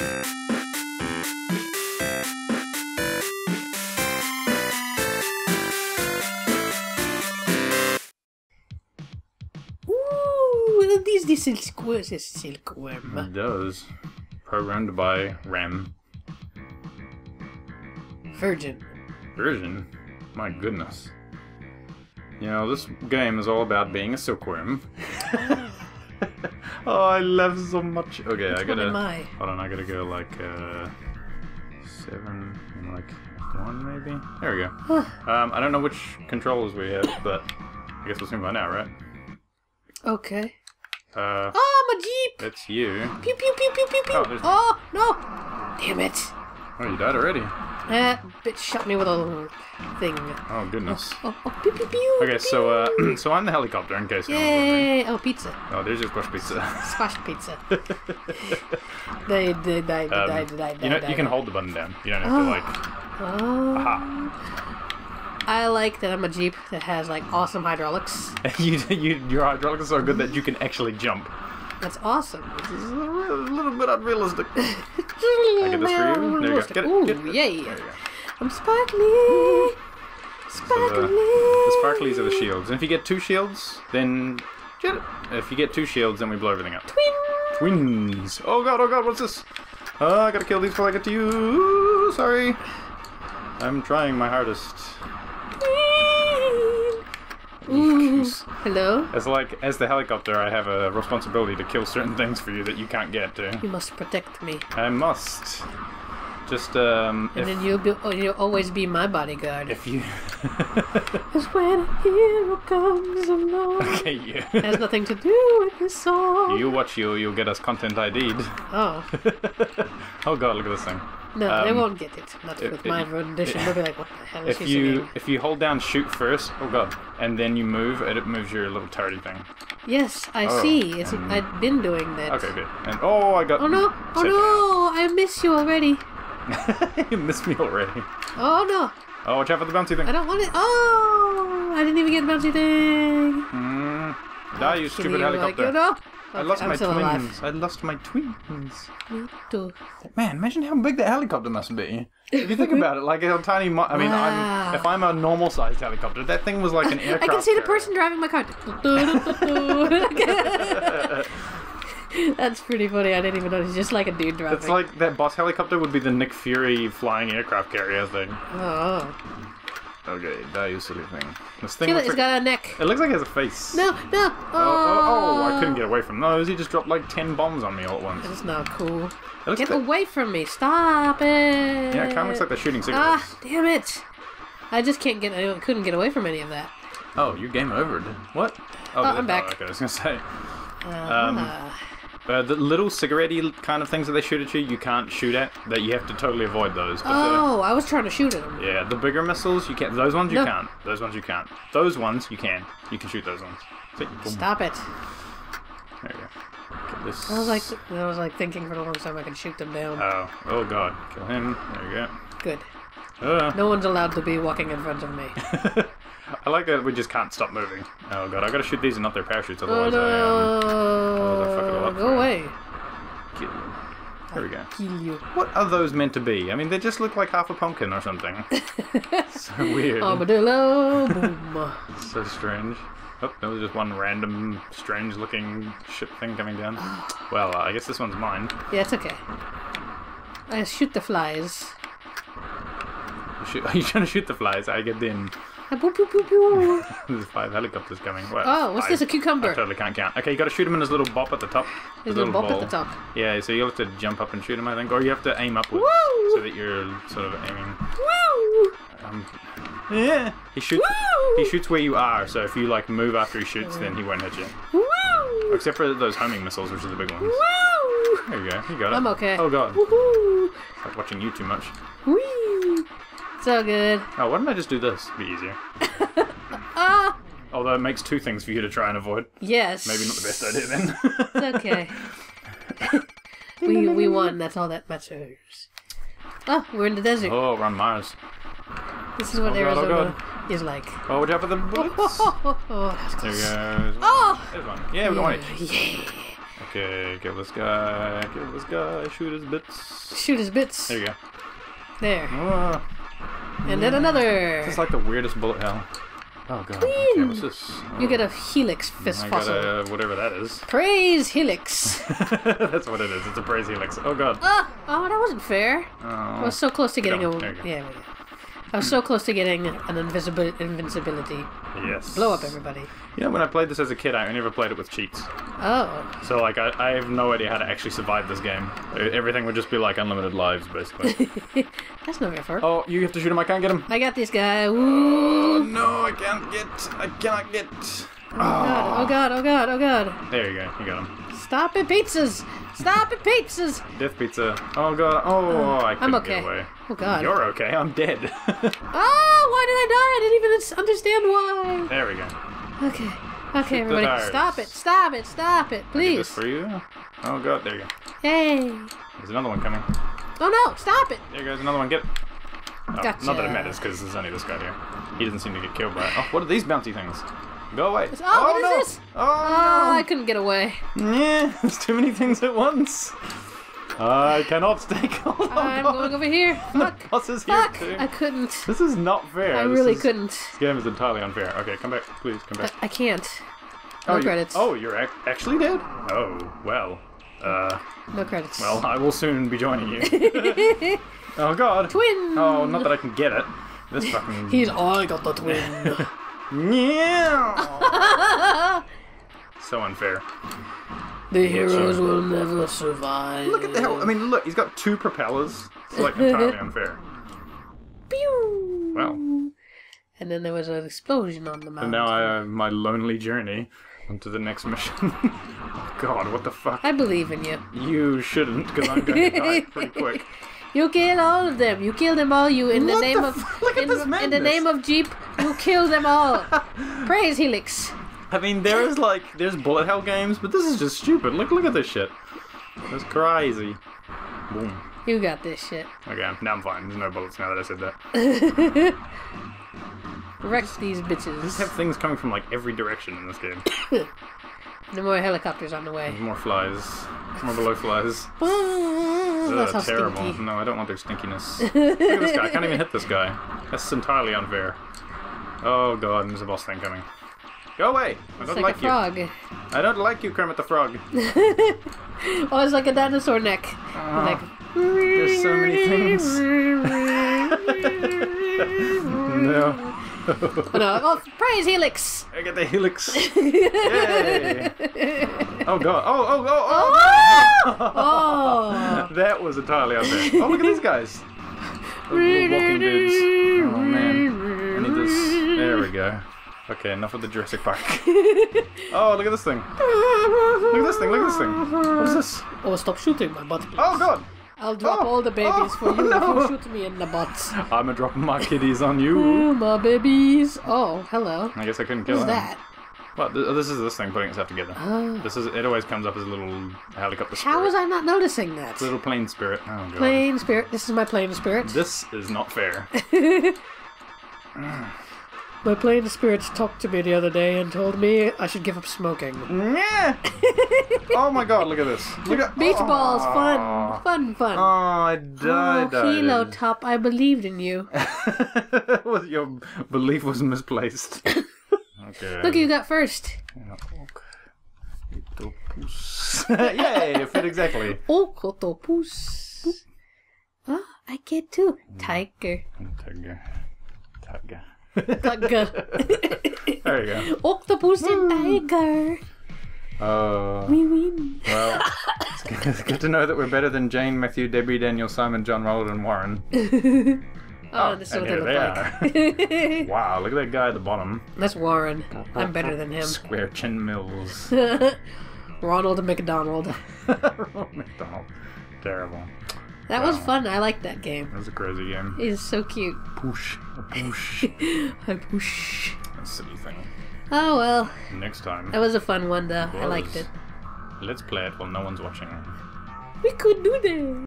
Ooh, these this silk, this silkworm. It does. Programmed by RAM. Virgin. Virgin? My goodness. You know, this game is all about being a silkworm. oh, I love so much. Okay, I Which one gotta. am I? Hold on, I gotta go like uh, seven and like one maybe. There we go. Um, I don't know which controllers we have, but I guess we'll soon find out, right? Okay. Uh, Oh, my jeep! it's you. Pew pew pew pew pew pew. Oh, Oh, no! Damn it! Oh, you died already. That bitch shot me with a little thing. Oh goodness. Oh, oh, pew pew pew. Okay, so uh, so I'm the helicopter in case. Yay! Oh, pizza. Oh, there's your squash pizza. Squash pizza. They Um, die, die, you know, die, you can die. hold the button down. You don't have to like. Oh. Aha. I like that I'm a Jeep that has like awesome hydraulics. you, you, your hydraulics are so good that you can actually jump. That's awesome. This is a, little bit unrealistic. I get this for you. There you go. Get it, Ooh, get it. yay! There you go. I'm sparkly. So uh, Sparkly. the, the sparklies are the shields, and if you get two shields, then get it. If you get two shields, then we blow everything up. Twin. Twins. Oh god, oh god, what's this? Oh, I gotta kill these before I get to you. Sorry. I'm trying my hardest. Ooh. Hello? As like as the helicopter, I have a responsibility to kill certain things for you that you can't get to. You must protect me. I must. Just um, And then you'll, be, oh, you'll always be my bodyguard. if you. Cause when a hero comes along, okay, you. has nothing to do with this song. You watch you, you'll get us content ID'd. Oh, oh god, look at this thing. no, they Um, won't get it. Not if- with my if- rendition. They'll be like, what the hell is If she you singing? if you hold down shoot first, oh god, and then you move, it, it moves your little turrety thing. Yes, I Oh, see. It's, I've been doing that. Okay, good. And oh, I got. Oh no! Oh no! I miss you already. you missed me already. Oh no! Oh, watch out for the bouncy thing. I don't want it. Oh! I didn't even get the bouncy thing. Mm. Die, you stupid helicopter. Like, you know? I lost I'm my twins. alive. I lost my twins. Me too. Man, imagine how big the helicopter must be. If you think about it, like a tiny. Mo- I mean, Wow. I'm, if I'm a normal sized helicopter, that thing was like an aircraft. I can see the person driving my car. That's pretty funny. I didn't even know. It's just like a dude driving. It's like that boss helicopter would be the Nick Fury flying aircraft carrier thing. oh, Okay, die, you silly thing. This thing kill it. looks It's like, got a neck. it looks like it has a face. No, no. Oh, oh, oh, I couldn't get away from those. He just dropped like 10 bombs on me all at once. That's not cool. Get like- away from me! Stop it! yeah, it kind of looks like they're shooting cigarettes. Ah, damn it! I just can't get. I couldn't get away from any of that. Oh, you're game over. What? Oh, Oh, I'm back. okay, I was gonna say. Ah. Uh, the little cigarette kind of things that they shoot at you, you can't shoot at. That you have to totally avoid those. But oh, I was trying to shoot at him. the, yeah, the bigger missiles, you can't. Those ones you No. can't. Those ones you can't. Those ones you can. You can shoot those ones. Stop it! There you go. This. I was like, I was like thinking for the longest time I could shoot them down. Oh, oh god. Kill him. There you Good. go. Uh. No one's allowed to be walking in front of me. I like that we just can't stop moving. Oh god, I gotta shoot these and not their parachutes, Oh otherwise I um, fuck it all no! up Go away! kill you. There we go. Kill you. What are those meant to be? I mean, they just look like half a pumpkin or something. so weird. Armadillo! Boom! So strange. Oh, that was just one random, strange-looking ship thing coming down. Well, uh, I guess this one's mine. Yeah, it's okay. I shoot the flies. Shoot- Are you trying to shoot the flies? I get in. Ah. There's five helicopters coming. Well, Oh, what's this? A cucumber? I totally can't count. Okay, you got to shoot him in his little bop at the top. There's His a bump at the top. Yeah, so you have to jump up and shoot him, I think, or you have to aim upwards Woo! so that you're sort of aiming. Woo! Um, yeah, he shoots. Woo! He shoots where you are. So if you like move after he shoots, then he won't hit you. Woo! Except for those homing missiles, which are the big ones. Woo! There you go. You got it. I'm okay. Oh god, Woohoo! like watching you too much. Whee! So good. Oh, why didn't I just do this? It'd be easier. Ah! Although it makes two things for you to try and avoid. Yes. Maybe not the best idea then. It's okay. we we won. That's all that matters. Oh, we're in the desert. oh, we're on Mars. This is what oh God, oh Arizona is like. Oh, watch out for the bullets. Oh, oh, oh, oh, There goes. Oh! There's one. Yeah, we got one each. Yeah. Okay, kill this guy, kill this guy, shoot his bits. Shoot his bits. There you go. There. Ah, And then another. this is like the weirdest bullet hell. Oh god. Okay, what's this? You get a helix fist I got fossil. a, whatever that is. Praise helix. That's what it is. It's a praise helix. Oh god. oh, oh, that wasn't fair. I Oh. was so close to getting Go, a. there you go. Yeah, yeah. I was so close to getting an invisible invincibility. Yes. Blow up everybody. You know, when I played this as a kid, I never played it with cheats. Oh. So, like, I, I have no idea how to actually survive this game. Everything would just be like unlimited lives, basically. That's not very far. oh, you have to shoot him. I can't get him. I got this guy. Oh no, I can't get. I cannot get. Oh God, oh god, oh god, oh god. There you go. You got him. Stop it, pizzas! Stop it, pizzas! Death pizza. Oh god. Oh, oh, I couldn't I'm okay. get away. Oh god. You're okay. I'm dead. Oh, why did I die? I didn't even understand why. there we go. Okay. Okay, the everybody. Stop it. Stop it. Stop it. Please. this for you. Oh god. There you go. Hey. There's another one coming. Oh no, stop it. There goes another one. Get. it. Oh, Gotcha. Not that it matters because there's only this guy here. He doesn't seem to get killed by it. Oh, what are these bouncy things? Go away. Oh, what is no. this? Oh, Oh, no. I couldn't get away. Yeah, there's too many things at once. I cannot stay calm. Oh, I'm God. going over here. The Fuck. boss is here Fuck. too. I couldn't. This is not fair. I really is- couldn't. This game is entirely unfair. Okay, come back, please. Come back. I can't. No oh, you- credits. oh, you're ac- actually dead? Oh, well. Uh, No credits. well, I will soon be joining you. oh, God. Twin. Oh, not that I can get it. This fucking. He's. Oh, I got the twin. Yeah. so unfair. the heroes will never survive. Look at the hell. I mean, look, he's got two propellers. It's like entirely unfair. Pew. Well. And then there was an explosion on the mountain. And now I have my lonely journey onto the next mission. oh, God, what the fuck? I believe in you. You shouldn't, because I'm going to die pretty quick. You kill all of them. You kill them all. You in the name the of f- look at in, this in the name of Jeep. You kill them all. Praise Helix. I mean, there is like, there's bullet hell games, but this is just stupid. Look, look at this shit. That's crazy. Boom. You got this shit. Okay, now I'm fine. There's no bullets now that I said that. Wreck these bitches. Just bitches. have things coming from like every direction in this game. No more helicopters on the way. More flies. More below flies. That's how Ugh, terrible. stinky. No, I don't want their stinkiness. Look at this guy. I can't even hit this guy. That's entirely unfair. Oh god, there's a boss thing coming. Go away! I don't like, like, a you. I don't like you, Kermit the Frog. Oh, it's like a dinosaur neck. Ah, like. there's so many things. no. Oh, no. Oh, praise Helix. I get the helix. Yay! Oh god. Oh, oh, oh, oh! Oh. oh! that was entirely unfair. Oh, look at these guys. Walking dudes. Go. Okay, enough of the Jurassic Park. oh, look at this thing. Look at this thing. Look at this thing. What is this? Oh, stop shooting my butt. please. Oh god. I'll drop Oh, all the babies oh, for you no. if you shoot me in the butt. I'm a dropping my kitties on you. Oh, my babies. Oh, hello. I guess I couldn't kill him. that? Well, this is this thing putting itself together. Oh. This is. It always comes up as a little helicopter spirit. How was I not noticing that? Little plane spirit. Oh god. Plane spirit. This is my plane spirit. This is not fair. Ah. My plane spirits talked to me the other day and told me I should give up smoking. Yeah. oh my god, look at this. Look at Beach oh. balls, fun, fun, fun. Oh, I died. oh, Hilo Top, I believed in you. your belief was misplaced. okay. Look, you got first. Octopus. Yay! It fit exactly. Oh, Octopus. Oh, I get too. Tiger. Tiger. Tiger. There you go. Octopus and tiger. Uh, We win. well, it's good, it's good to know that we're better than Jane, Matthew, Debbie, Daniel, Simon, John, Ronald, and Warren. Oh, this is what they look they like. Wow, look at that guy at the bottom. That's Warren. I'm better than him. Square Chin Mills. Ronald McDonald. Ronald McDonald. Terrible. That was fun. I liked that game. That was a crazy game. It is so cute. Push. A push. I push. a silly thing. Oh well, Next time, that was a fun one though. I liked it. let's play it while no one's watching. We could do that.